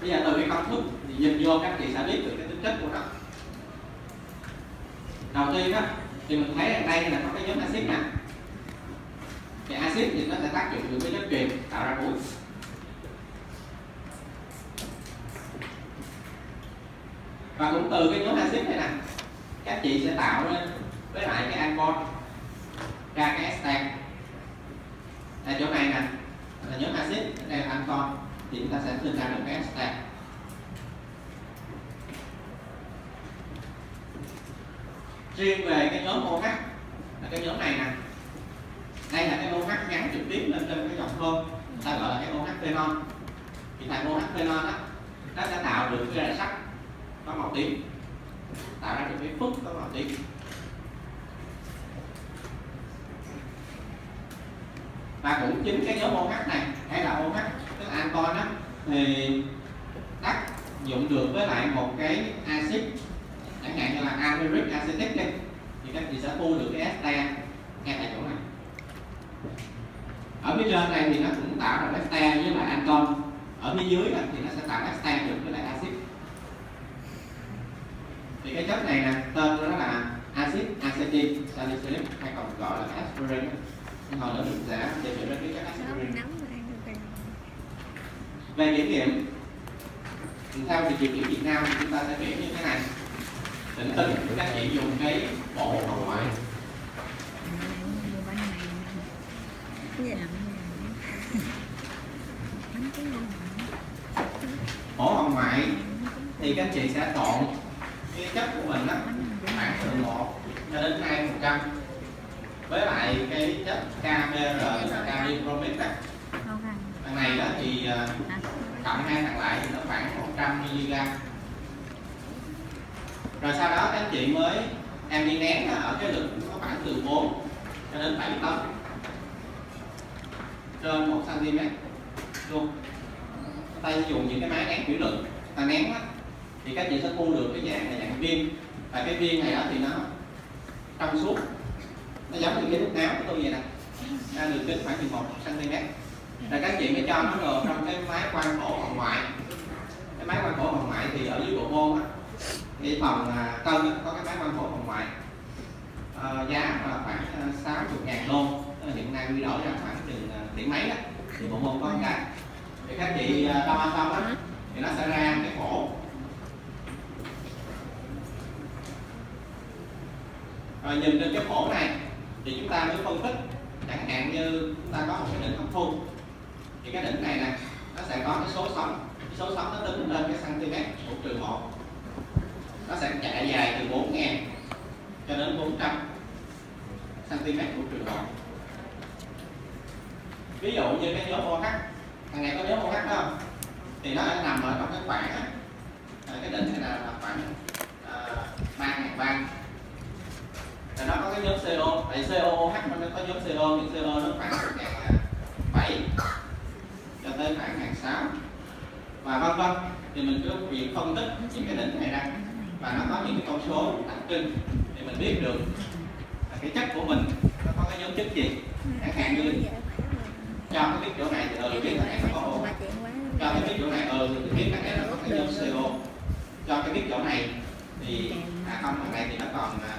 bây giờ từ cái công thức thì nhìn vô các chị sẽ biết được cái tính chất của nó. Đầu tiên á, thì mình thấy ở đây là có cái nhóm axit nè. Thì axit thì nó sẽ tác dụng được với chất truyền tạo ra muối và cũng từ cái nhóm axit này nè, các chị sẽ tạo lên với lại cái alcohol ra cái ester. Là chỗ này nè, là nhóm axit, đây là alcohol thì chúng ta sẽ sinh ra được cái ester riêng về cái nhóm OH là cái nhóm này nè. Đây là cái OH gắn trực tiếp lên trên cái dòng thơm ta gọi là cái OH phenol. Thì thằng OH phenol đó, nó sẽ tạo được cái rải sắt có màu tím, tạo ra được cái phức có màu tím. Và cũng chính cái nhóm OH này hay là OH tức là ancon á thì tác dụng được với lại một cái axit chẳng hạn như là amyric acetic đi thì các chị sẽ thu được cái ester ngay tại chỗ này. Ở phía trên này thì nó cũng tạo ra ester với lại ancon ở phía dưới này, thì nó sẽ tạo ester được với lại axit. Thì cái chất này nè tên của nó là axit acetyl salicylic hay còn gọi là aspirin. Hồi nữa mình sẽ giới thiệu đến cái chất aspirin về kiểm nghiệm theo thị trường điểm Việt Nam thì chúng ta sẽ kiểm như thế này. Tỉnh tính các chị dùng cái bộ hồng ngoại. Bộ hồng ngoại thì các chị sẽ chọn cái chất của mình đó khoảng từ 1 cho đến 2 phần trăm. Với lại cái chất KBR là kalibromid đó thằng này đó thì cộng hai thằng lại thì nó khoảng 100 mg. Rồi sau đó các chị mới em đi nén ở cái lực có khoảng từ 4 cho đến 7 tấn. Trên 1 cm luôn. Ta dùng những cái máy nén thủy lực. Ta nén á thì các chị sẽ thu được cái dạng là dạng viên và cái viên này đó thì nó trong suốt. Nó giống như cái nước áo của tôi vậy nè. Ra đường kính khoảng 11 cm chị mới cho nó vào trong cái máy quang phổ hồng ngoại. Cái máy quang phổ hồng ngoại thì ở dưới bộ môn á cái phòng à, cân á, có cái máy quang phổ hồng ngoại. À, giá là khoảng à, 60 ngàn đô hiện nay quy đổi ra khoảng chừng à, tỷ mấy đó. Thì bộ môn có cái thì các chị à, đo xong á thì nó sẽ ra cái cổ rồi nhìn trên cái cổ này thì chúng ta mới phân tích chẳng hạn như chúng ta có một cái đỉnh hấp thu thì cái đỉnh này nè nó sẽ có cái số sóng. Cái số sóng nó đứng lên cái cm của trừ một. Nó sẽ chạy dài từ 4 ngàn cho đến 400 cm của trừ một. Ví dụ như cái nhóm OH thằng này có nhóm OH đó không? Thì nó đã nằm ở trong cái khoảng á, ờ, cái đỉnh này là là khoảng ờ, ba ngàn ba. Rồi nó có cái nhóm CO tại COOH nó có nhóm CO nhưng CO nó khoảng một ngàn lên khoảng ngàn sáu. Và vân vân thì mình cứ việc phân tích những cái đỉnh này ra. Và nó có những cái con số đặc trưng thì mình biết được là cái chất của mình nó có cái dấu chất gì. Chẳng hạn như cho cái biết chỗ này thì ừ biết là này nó có ô cho cái biết chỗ này ừ thì biết là cái nó có cái dấu CO cho cái biết chỗ này thì à không thằng này thì nó còn à,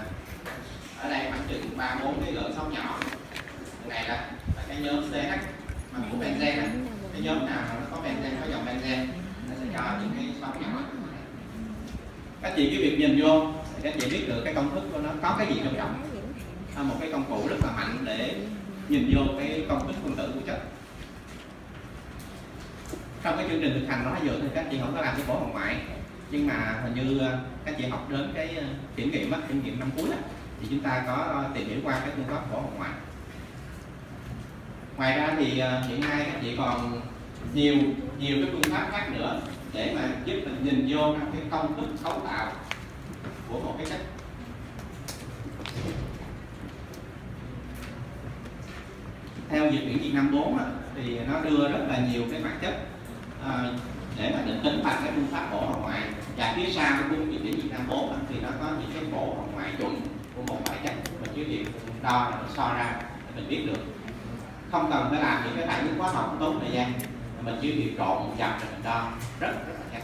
ở đây khoảng chừng ba bốn cái lượng sóng nhỏ. Này là, là cái nhóm CH mà của benzen á cái nhóm nào mà nó có benzen có dòng benzen nó sẽ cho những cái sóng nhỏ. Các chị cái việc nhìn vô thì các chị biết được cái công thức của nó có cái gì trong trọng à, một cái công cụ rất là mạnh để nhìn vô cái công thức phân tử của chất. Trong cái chương trình thực hành nó vừa thì các chị không có làm cái phổ hồng ngoại nhưng mà hình như à, các chị học đến cái à, kiểm nghiệm á kiểm nghiệm năm cuối á thì chúng ta có à, tìm hiểu qua cái phương pháp phổ hồng ngoại ngoài ra thì ờ, hiện nay các chị còn nhiều nhiều cái phương pháp khác nữa để mà giúp mình nhìn vô trong cái công thức cấu tạo của một cái chất. Theo dịch viễn Việt Nam 4 thì nó đưa rất là nhiều cái mặt chất ờ, để mà định tính bằng cái phương pháp bổ hồng ngoại và phía sau cái phương diện viễn Việt Nam 4 thì nó có những cái bổ hồng ngoại chuẩn của một loại chất mình chỉ việc đo là mình so ra để mình biết được không cần phải làm những cái phản ứng quá học tốn thời gian. Mình chỉ việc trộn một chặt rồi mình đo. Rất rất là nhanh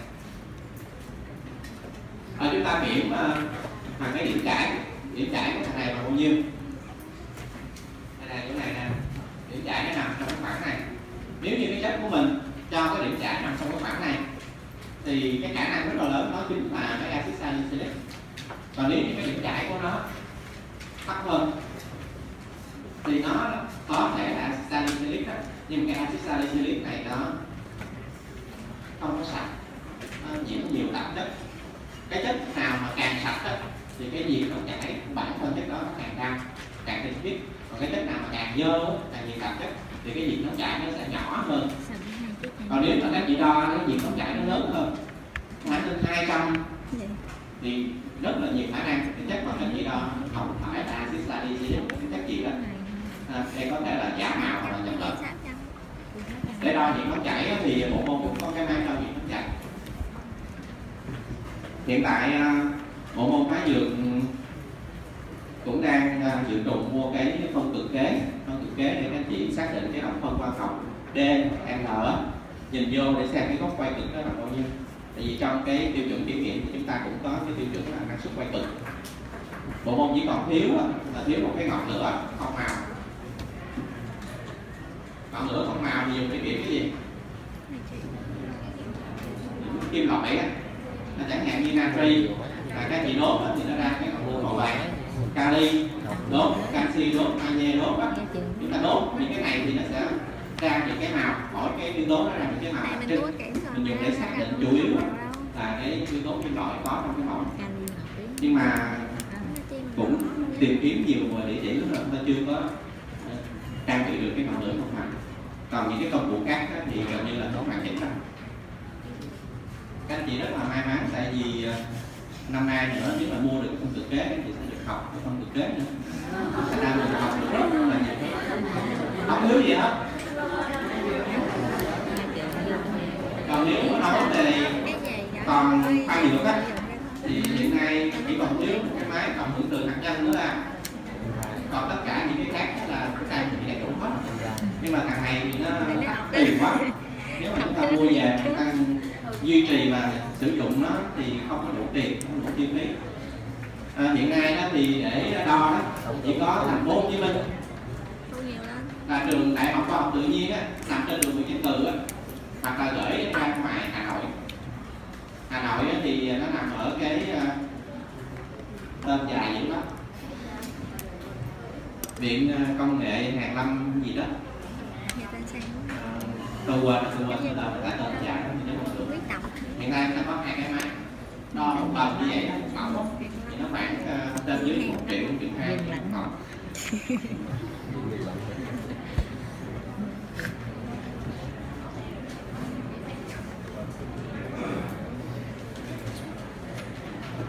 ở chúng ta điểm ờ, uh, bằng cái điểm trải điểm trải của thằng này bằng bao nhiêu? Đây này chỗ này nè. Điểm trải nó nằm trong cái khoảng này. Nếu như cái chất của mình cho cái điểm trải nằm trong cái khoảng này thì cái khả năng rất là lớn đó chính là cái axit salicylic còn nếu như cái điểm trải của nó thấp hơn thì nó có thể là axit salicylic đó. Nhưng cái axit salicylic này nó không có sạch. Nó nhiễm nhiều tạp chất. Cái chất nào mà càng sạch đó, thì cái nhiệt nó chảy bản thân chất đó càng cao càng tinh khiết. Còn cái chất nào mà càng dơ càng nhiều tạp chất thì cái nhiệt nó chảy nó sẽ nhỏ hơn. Còn nếu mà các chị đo cái nhiệt nó chảy nó lớn hơn khoảng trên 200 thì rất là nhiều khả năng. Thì chắc mà các chị đo không phải đây có thể là giả mạo hoặc là nhầm lẫn để đo nhiệt nóng chảy thì bộ môn cũng có cái máy đo nhiệt nóng chảy hiện tại à, bộ môn phá dược cũng đang à, dự trù mua cái phân cực kế phân cực kế để các chị xác định cái đồng phân quan trọng D, N nhìn vô để xem cái góc quay cực đó là bao nhiêu. Tại vì trong cái tiêu chuẩn kiểm nghiệm thì chúng ta cũng có cái tiêu chuẩn là năng suất quay cực bộ môn chỉ còn thiếu là thiếu một cái ngọn lửa không màu ngọn lửa không màu thì dùng để kiểm cái gì? Kim loại á là chẳng hạn như natri là các chị đốt thì nó ra cái ngọn màu vàng. Kali đốt canxi đốt magie đốt á chúng ta đốt những cái này thì nó sẽ ra những cái màu. Mỗi cái yếu tố nó ra những cái màu. Đặc trưng mình dùng để xác định chủ yếu là cái yếu tố kim loại có trong cái mẫu. Nhưng mà cũng tìm kiếm nhiều địa chỉ chúng ta chưa có trang bị được cái ngọn lửa không mạnh còn những cái công cụ khác đó, thì gần như là có hoàn chỉnh rồi các anh chị rất là may mắn tại vì ờ, năm nay nữa nếu mà mua được cái thực kế thì sẽ được học cái phân thực kế nữa. Thành ra mình học được rất là nhiều không thiếu gì hết còn nếu mà nói về còn khoa nhiều cách thì hiện nay chỉ còn thiếu một cái máy cộng hưởng từ hạt nhân nữa là còn tất cả những cái khác là cái ta bị đầy đủ hết nhưng mà thằng này thì nó tiền quá. Nếu mà chúng ta mua về chúng ta duy trì và sử dụng nó thì không có đủ tiền không đủ chi phí. À, hiện nay đó thì để đo đó chỉ có thành phố Hồ Chí Minh. Là trường đại học khoa học tự nhiên á nằm trên đường Nguyễn Văn Từ á hoặc là gửi ra ngoài Hà Nội. Hà Nội á, thì nó nằm ở cái tên dài vậy đó. Viện công nghệ hàn lâm gì đó tôi quên tôi quên là cái dài đó hiện nay ta có hai cái máy. Đo một lần như vậy? Một mẫu thì nó khoảng uh, trên dưới một triệu một triệu hai một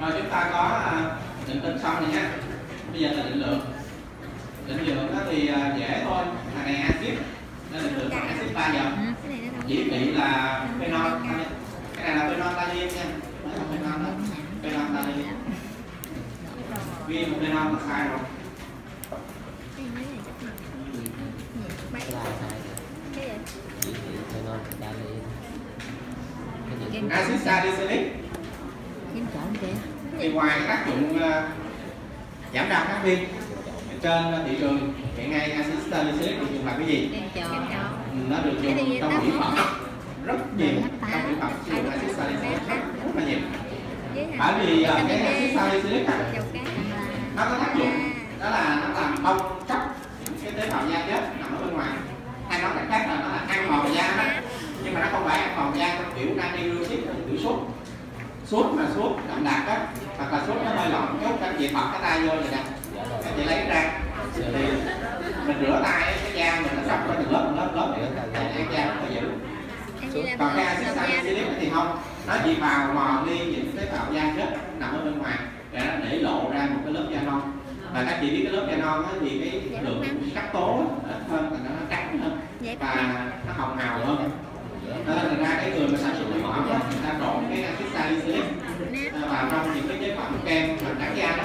rồi chúng ta có uh, định tính xong rồi nhé. Bây giờ là định lượng. Định lượng đó thì uh, dễ thôi. Thằng này axit nên định lượng bằng axit ba giờ chỉ bị là phenol cái này. là phenol tallinn nha. Mới là phenol đó. Phenol tallinn ghi một phenol là sai rồi. Axit salicylic thì ngoài tác dụng uh, giảm đau kháng viêm trên thị trường hiện nay axit salicylic được dùng làm cái gì? Nó được dùng trong mỹ phẩm. rất nhiều trong mỹ phẩm. sử dụng axit salicylic rất, là nhiều. Bởi vì uh, cái axit salicylic nó có tác dụng. đó là nó làm bong chóc cái tế bào da chết nằm ở bên ngoài. Hay nói cách khác là nó là ăn mòn da đó. Nhưng mà nó không phải ăn mòn da kiểu natriuretic kiểu sốt. Sốt mà sốt đậm đặc á hoặc là sốt nó hơi lỏng chút các chị bật cái tay vô vậy nè chị lấy ra. Thì mình rửa tay cái da mình nó sắp ra từng lớp lớp lớp để ăn da rất là dữ còn cái axit salicylic thì không. Nó chỉ vào mòn đi những tế bào da chết nằm ở bên ngoài. Để nó để lộ ra một cái lớp da non. Và các chị biết cái lớp da non đó, thì cái lượng sắc tố ít hơn thành nó trắng hơn. Và nó hồng hào hơn. Đó là ra cái người mà sản xuất mỹ phẩm đó người ta trộn cái axit salicylic vào trong những cái chế phẩm kem làm trắng da đó